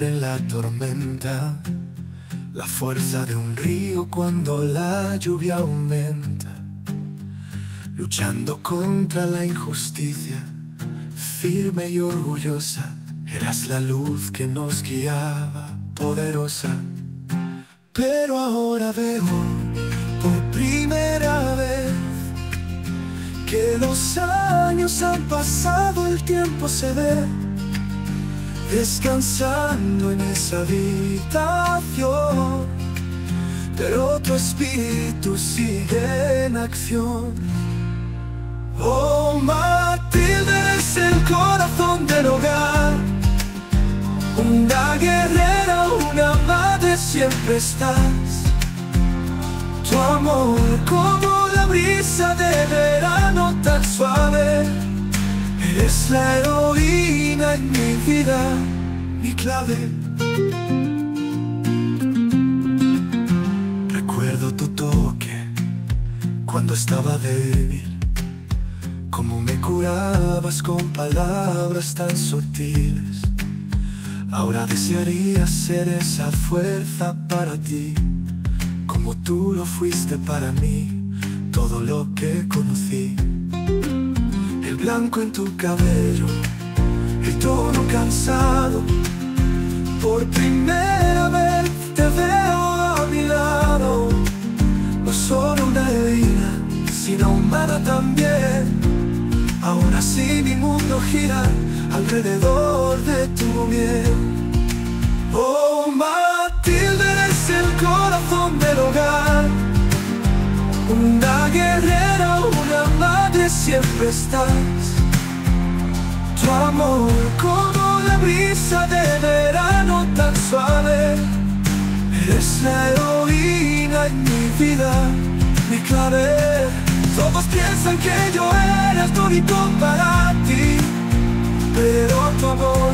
la tormenta, la fuerza de un río cuando la lluvia aumenta, luchando contra la injusticia, firme y orgullosa, eras la luz que nos guiaba, poderosa. Pero ahora veo por primera vez que los años han pasado, el tiempo se ve descansando en esa habitación. Pero tu espíritu sigue en acción. Oh, Matilde, eres el corazón del hogar. Una guerrera, una madre, siempre estás. Tu amor como la brisa de verano tan suave. Eres la heroína en mi vida, mi clave. Recuerdo tu toque cuando estaba débil. Cómo me curabas con palabras tan sutiles. Ahora desearía ser esa fuerza para ti, como tú lo fuiste para mí, todo lo que conocí. El blanco en tu cabello, el tono cansado. Por primera vez te veo a mi lado. No solo una heroína, sino humana también. Ahora sí mi mundo gira alrededor de tu miel. Oh, Matilde, eres el corazón del hogar. Una guerrera, una madre, siempre estás. Tu amor Eres la heroína en mi vida, mi clave. Todos piensan que yo era el para ti. Pero tu amor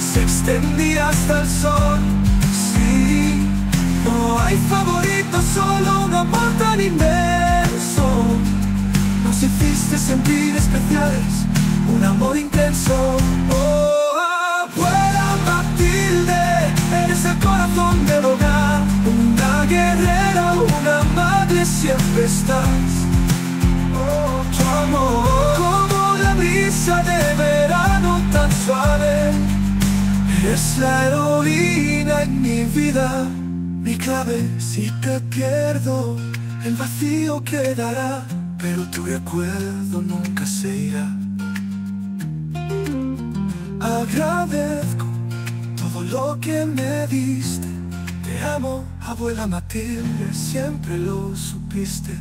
se extendía hasta el sol. Sí, no hay favorito, solo un amor tan inmenso. Nos hiciste sentir especiales, siempre estás. Oh, tu amor, como la brisa de verano tan suave. Eres la heroína en mi vida, mi clave. Si te pierdo, el vacío quedará, pero tu recuerdo nunca se irá. Agradezco todo lo que me diste. Te amo, abuela Matilde, siempre lo supiste.